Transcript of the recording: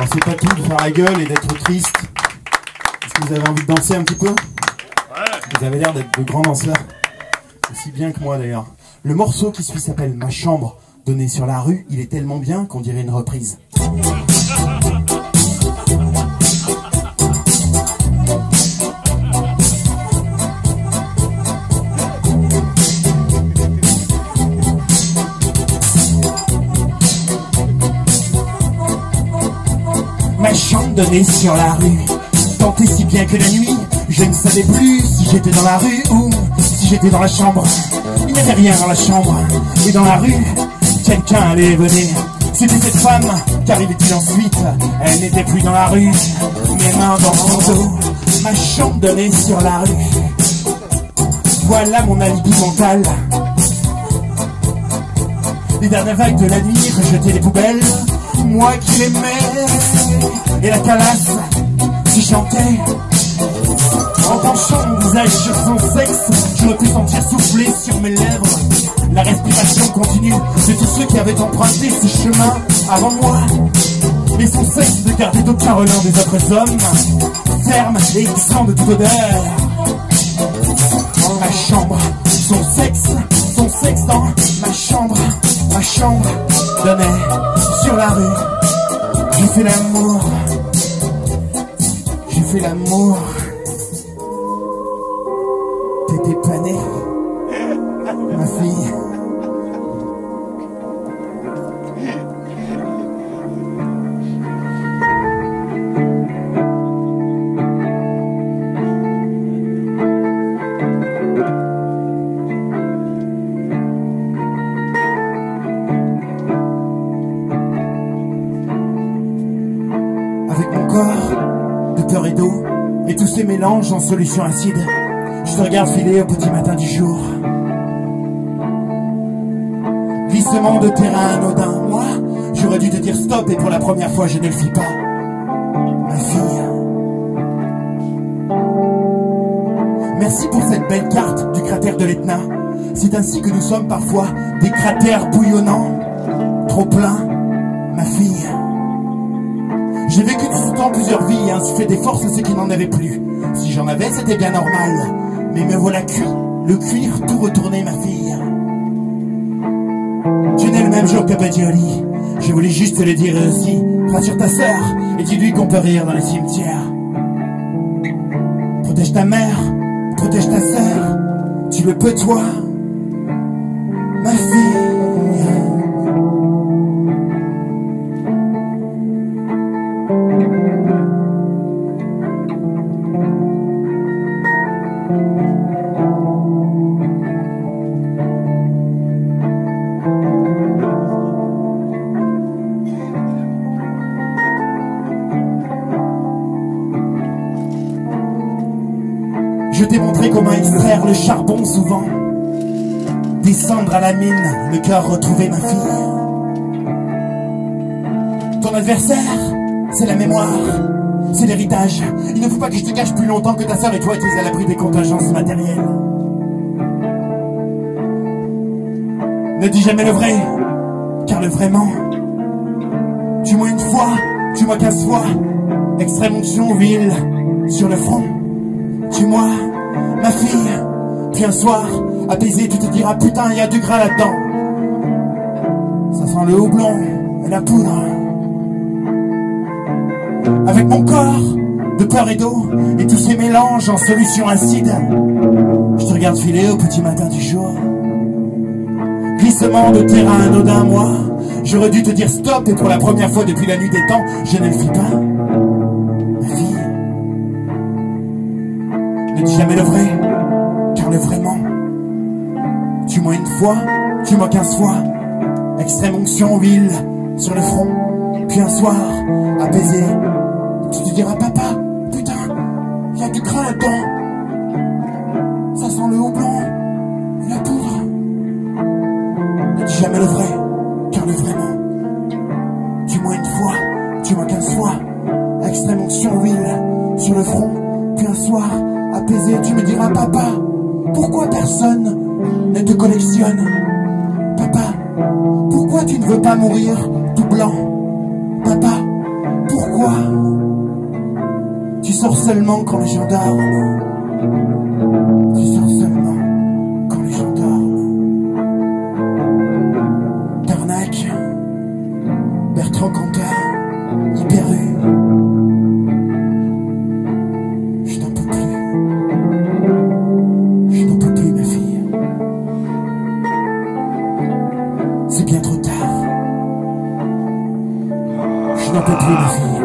Alors c'est pas tout de faire la gueule et d'être triste. Est-ce que vous avez envie de danser un petit peu Vous avez l'air d'être de grands danseurs. Aussi bien que moi d'ailleurs. Le morceau qui suit s'appelle Ma chambre, donné sur la rue. Il est tellement bien qu'on dirait une reprise. Sur la rue, tentait si bien que la nuit, je ne savais plus si j'étais dans la rue ou si j'étais dans la chambre. Il n'y avait rien dans la chambre, et dans la rue, quelqu'un allait venir. C'était cette femme, qu'arrivait-il ensuite Elle n'était plus dans la rue, mes mains dans son dos, ma chambre donnée sur la rue. Voilà mon alibi mental. Les dernières vagues de la nuit rejetaient les poubelles, moi qui l'aimais, et la calasse qui chantait. En penchant mon visage sur son sexe, je me pu sentir souffler sur mes lèvres. La respiration continue de tous ceux qui avaient emprunté ce chemin avant moi. Mais son sexe ne gardait d'aucun relent des autres hommes, ferme et exempt de toute odeur. Ma chambre, fait l'amour, j'ai fait l'amour. T'étais pas née, Avec mon corps de peur et d'eau et tous ces mélanges en solution acide, je te regarde filer au petit matin du jour. Glissement de terrain anodin, moi, j'aurais dû te dire stop et pour la première fois je ne le fis pas. Ma fille. Merci pour cette belle carte du cratère de l'Etna. C'est ainsi que nous sommes parfois des cratères bouillonnants, trop pleins, ma fille. J'ai vécu tout ce temps plusieurs vies ainsi fait des forces à ceux qui n'en avaient plus. Si j'en avais, c'était bien normal. Mais me voilà cuit, le cuir tout retourné, ma fille. Tu nais le même jour que Badioli. Je voulais juste te le dire aussi. Rassure ta sœur et dis-lui qu'on peut rire dans les cimetières. Protège ta mère, protège ta sœur. Tu le peux, toi, ma fille. Je t'ai montré comment extraire le charbon souvent. Descendre à la mine, le cœur retrouvé ma fille. Ton adversaire, c'est la mémoire, c'est l'héritage. Il ne faut pas que je te cache plus longtemps que ta sœur et toi étiez à l'abri des contingences matérielles. Ne dis jamais le vrai, car le vraiment, tu moi une fois, tu moi quinze fois, extrême onction, huile sur le front. Tu moi, ma fille, un soir, apaisé, tu te diras putain, il y a du gras là-dedans. Ça sent le houblon et la poudre. Avec mon corps de peur et d'eau et tous ces mélanges en solution acide, je te regarde filer au petit matin du jour. Glissement de terrain anodin, moi, j'aurais dû te dire stop et pour la première fois depuis la nuit des temps, je ne le pas. Ne dis jamais le vrai, car le vraiment, tu moi une fois, tu moi quinze fois, extrême onction, huile sur le front, puis un soir, apaisé, tu te diras papa, putain, y a du gras là-dedans, ça sent le houblon et la poudre. Ne dis jamais le vrai, car le vraiment, tu moi une fois, tu moi quinze fois, extrême onction, huile sur le front, puis un soir, apaisé, tu me diras, papa, pourquoi personne ne te collectionne? Papa, pourquoi tu ne veux pas mourir tout blanc? Papa, pourquoi tu sors seulement quand les gendarmes Je